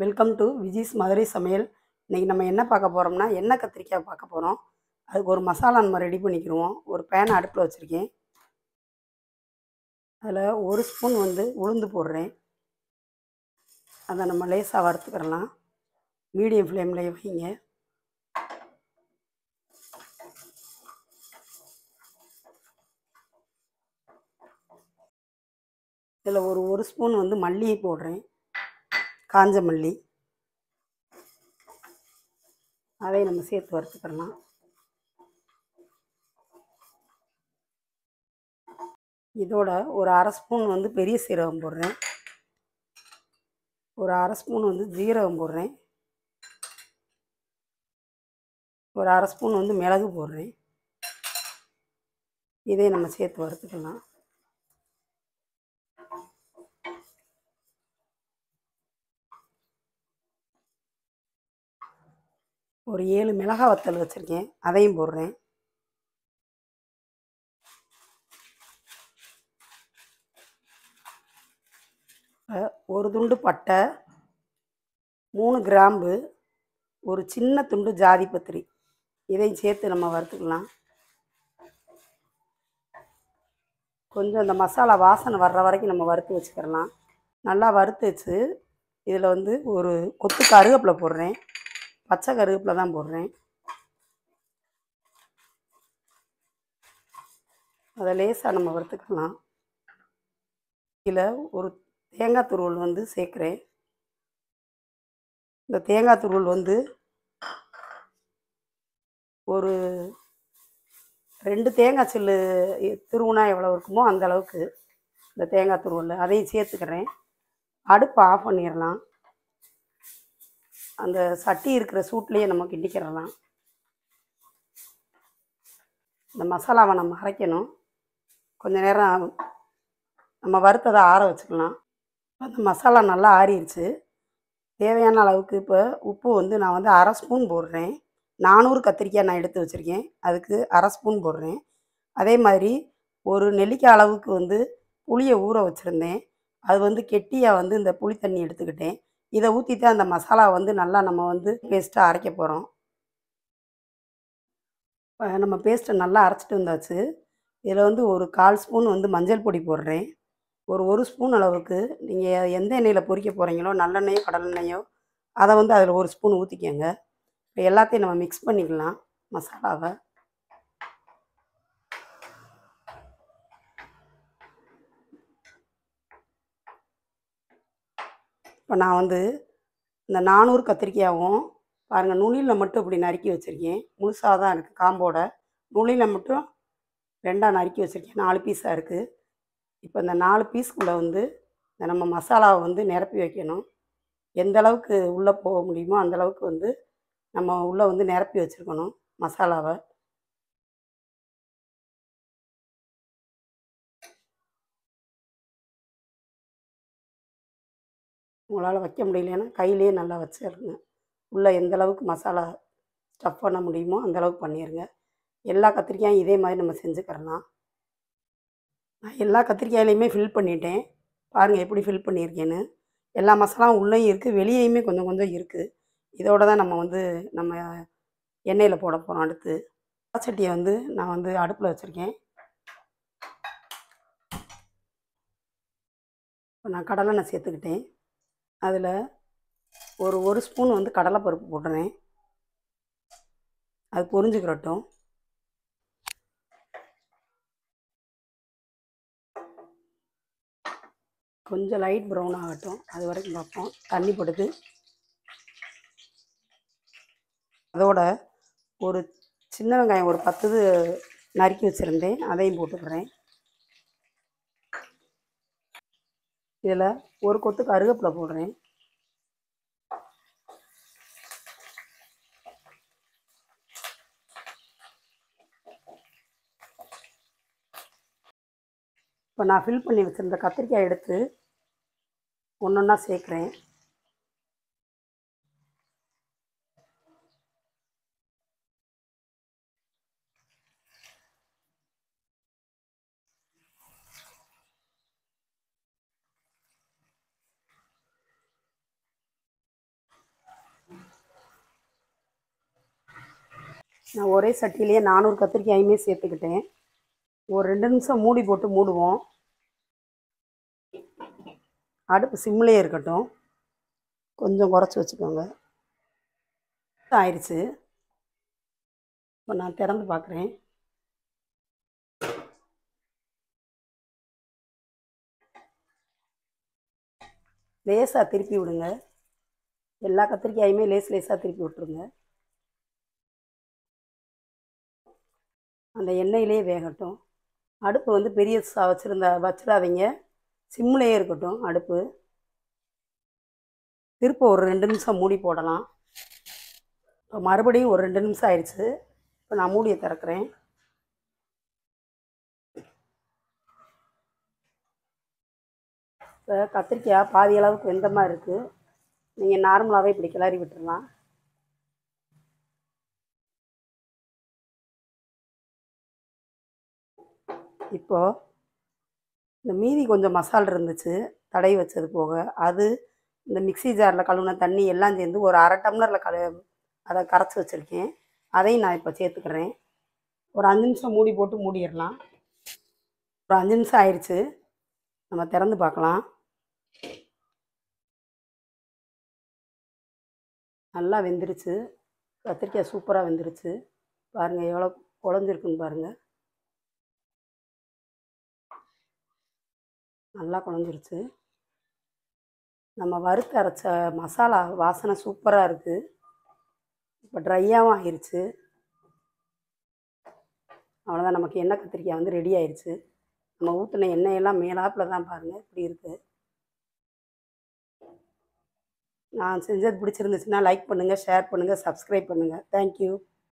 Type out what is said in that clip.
Welcome to Viji's Madurai சமையல் இன்றைக்கி நம்ம என்ன பார்க்க போகிறோம்னா எண்ணெய் கத்திரிக்காய் பார்க்க போகிறோம் அதுக்கு ஒரு மசாலா நம்ம ரெடி பண்ணிக்கிடுவோம் ஒரு பேன் அடுப்பில் வச்சுருக்கேன். அதில் ஒரு ஸ்பூன் வந்து உளுந்து போடுறேன். அதை நம்ம லேசாக வறுத்துக்கிறலாம் மீடியம் ஃப்ளேமில் வைங்க. இதில் ஒரு ஒரு ஸ்பூன் வந்து மல்லி போடுறேன். காஞ்ச மல்லி அதை நம்ம சேர்த்து வறுத்துக்கலாம் இதோட ஒரு அரை ஸ்பூன் வந்து பெரிய சீரகம் போடுறேன். ஒரு அரை ஸ்பூன் வந்து ஜீரகம் போடுறேன். ஒரு அரை ஸ்பூன் வந்து மிளகு போடுறேன். இதை நம்ம சேர்த்து வறுத்துக்கலாம். ஒரு ஏழு மிளகா வத்தல் வச்சுருக்கேன். அதையும் போடுறேன். ஒரு துண்டு பட்டை மூணு கிராம்பு ஒரு சின்ன துண்டு ஜாதி பத்திரி. இதையும் சேர்த்து நம்ம வறுத்துக்கலாம். கொஞ்சம் இந்த மசாலா வாசனை வர்ற வரைக்கும் நம்ம வறுத்து வச்சுக்கிறலாம் நல்லா வறுத்து வச்சு இதில் வந்து ஒரு கொத்து கருவேப்பிலை போடுறேன். பச்சை கருவேப்பிலை தான் போடுறேன். அதை லேசாக நம்ம வறுத்துக்கலாம். இதில் ஒரு தேங்காய் துருவல் வந்து சேர்க்குறேன். இந்த தேங்காய் துருவல் வந்து ஒரு ரெண்டு தேங்காய் சில்லு துருவுனா எவ்வளோ இருக்குமோ அந்த அளவுக்கு இந்த தேங்காய் துருவல் அதையும் சேர்த்துக்கிறேன். அடுப்பை ஆஃப் பண்ணிடலாம். அந்த சட்டி இருக்கிற சூட்லேயே நம்ம கிண்டிக்கிறலாம் இந்த மசாலாவை நம்ம அரைக்கணும். கொஞ்ச நேரம் நம்ம வறுத்ததை ஆற வச்சுக்கலாம். அந்த மசாலா நல்லா ஆறிடுச்சு தேவையான அளவுக்கு இப்போ உப்பு வந்து நான் வந்து அரை ஸ்பூன் போடுறேன். நானூறு கத்திரிக்காய் நான் எடுத்து வச்சுருக்கேன். அதுக்கு அரை ஸ்பூன் போடுறேன். அதே மாதிரி ஒரு நெல்லிக்காய் அளவுக்கு வந்து புளியை ஊற வச்சுருந்தேன். அது வந்து கெட்டியாக வந்து இந்த புளி தண்ணி எடுத்துக்கிட்டேன். இதை ஊற்றிட்டு அந்த மசாலா வந்து நல்லா நம்ம வந்து பேஸ்ட்டாக அரைக்க போகிறோம் நம்ம பேஸ்ட்டை நல்லா அரைச்சிட்டு வந்தாச்சு. இதில் வந்து ஒரு கால் ஸ்பூன் வந்து மஞ்சள் பொடி போடுறேன். ஒரு ஒரு ஸ்பூன் அளவுக்கு நீங்கள் எந்த எண்ணெயில் பொறிக்க போகிறீங்களோ நல்லெண்ணெயோ கடலெண்ணெயோ அதை வந்து அதில் ஒரு ஸ்பூன் ஊற்றிக்கோங்க இப்போ எல்லாத்தையும் நம்ம மிக்ஸ் பண்ணிக்கலாம் மசாலாவை. இப்போ நான் வந்து இந்த நானூறு கத்திரிக்காயும் பாருங்கள் நுனியில் மட்டும் இப்படி நறுக்கி வச்சுருக்கேன். முழுசாக தான் இருக்குது காம்போட. நுனியில் மட்டும் ரெண்டாக நறுக்கி வச்சுருக்கேன். நாலு பீஸாக இருக்குது இப்போ இந்த நாலு பீஸ்க்குள்ளே வந்து இந்த நம்ம மசாலாவை வந்து நிரப்பி வைக்கணும். எந்த அளவுக்கு உள்ளே போக முடியுமோ அந்த அளவுக்கு வந்து நம்ம உள்ளே வந்து நிரப்பி வச்சுருக்கணும் மசாலாவை. உங்களால் வைக்க முடியலன்னா கையிலேயே நல்லா வச்சிருங்க உள்ளே எந்த அளவுக்கு மசாலா ஸ்டஃப் பண்ண முடியுமோ அந்தளவுக்கு பண்ணிடுங்க எல்லா கத்திரிக்காயும் இதே மாதிரி நம்ம செஞ்சுக்கிறலாம் நான் எல்லா கத்திரிக்காயிலையுமே ஃபில் பண்ணிட்டேன். பாருங்கள் எப்படி ஃபில் பண்ணியிருக்கேன்னு. எல்லா மசாலாவும் உள்ளேயும் இருக்குது வெளியேயுமே கொஞ்சம் கொஞ்சம் இருக்குது இதோட தான் நம்ம வந்து நம்ம எண்ணெயில் போட போகிறோம் அடுத்து. சட்டியை வந்து நான் வந்து அடுப்பில் வச்சுருக்கேன். இப்போ நான் கடலை நான் சேர்த்துக்கிட்டேன். அதில் ஒரு ஒரு ஸ்பூன் வந்து கடலைப்பருப்பு போட்டுறேன் அது பொரிஞ்சுக்கிறட்டும். கொஞ்சம் லைட் ப்ரௌன் ஆகட்டும். அது வரைக்கும் பார்ப்போம். தண்ணி போடுது அதோட ஒரு சின்ன வெங்காயம் ஒரு பத்து நறுக்கி வச்சுருந்தேன். அதையும் போட்டுக்கிறேன். இதில் ஒரு கொத்து கருவேப்பிலை போடுறேன். இப்போ நான் ஃபில் பண்ணி வச்சுருந்த கத்திரிக்காய் எடுத்து ஒன்று ஒன்றா சேர்க்குறேன். நான் ஒரே சட்டியிலேயே நானூறு கத்திரிக்காயுமே சேர்த்துக்கிட்டேன். ஒரு ரெண்டு நிமிஷம் மூடி போட்டு மூடுவோம். அடுப்பு சிம்லேயே இருக்கட்டும். கொஞ்சம் குறைச்சி வச்சுக்கோங்க. ஆயிடுச்சு. இப்போ நான் திறந்து பார்க்குறேன் லேசாக திருப்பி விடுங்க. எல்லா கத்திரிக்காயுமே லேஸ் லேசாக திருப்பி விட்டுருங்க. அந்த எண்ணெயிலே வேகட்டும். அடுப்பு வந்து பெரிய வச்சுருந்தா வச்சிடாதீங்க. சிம்லேயே இருக்கட்டும் அடுப்பு. திருப்ப ஒரு ரெண்டு நிமிஷம் மூடி போடலாம். இப்போ மறுபடியும் ஒரு ரெண்டு நிமிஷம் ஆயிடுச்சு. இப்போ நான் மூடியை திறக்கிறேன். இப்போ கத்திரிக்காய் பாதி அளவுக்கு வெந்தமாக இருக்குது நீங்கள் நார்மலாகவே இப்படி கிளறி விட்டுறலாம். இப்போது இந்த மீதி கொஞ்சம் மசால் இருந்துச்சு தடவி வச்சது போக அது இந்த மிக்சி ஜாரில் கழுவுன தண்ணி எல்லாம் சேர்ந்து ஒரு அரை டம்ளரில் கழு அதை கரைச்சி வச்சுருக்கேன். அதையும் நான் இப்போ சேர்த்துக்கிறேன். ஒரு அஞ்சு நிமிஷம் மூடி போட்டு மூடிடலாம். ஒரு அஞ்சு நிமிஷம் ஆயிடுச்சு நம்ம திறந்து பார்க்கலாம். நல்லா வெந்துருச்சு. கத்திரிக்காய் சூப்பராக வெந்துருச்சு. பாருங்கள் எவ்வளோ குழஞ்சிருக்குன்னு பாருங்கள் நல்லா குழஞ்சிருச்சு. நம்ம வறுத்து அரைச்ச மசாலா வாசனை சூப்பராக இருக்குது இப்போ ட்ரையாகவும் ஆயிடுச்சு அவ்வளோதான் நமக்கு எண்ணெய் கத்திரிக்காய் வந்து ரெடி ஆயிடுச்சு நம்ம ஊற்றின எண்ணெயெல்லாம் மேலாப்பில் தான் பாருங்கள் இப்படி இருக்குது நான் செஞ்சது பிடிச்சிருந்துச்சுன்னா லைக் பண்ணுங்கள் ஷேர் பண்ணுங்கள் சப்ஸ்கிரைப் பண்ணுங்கள் தேங்க்யூ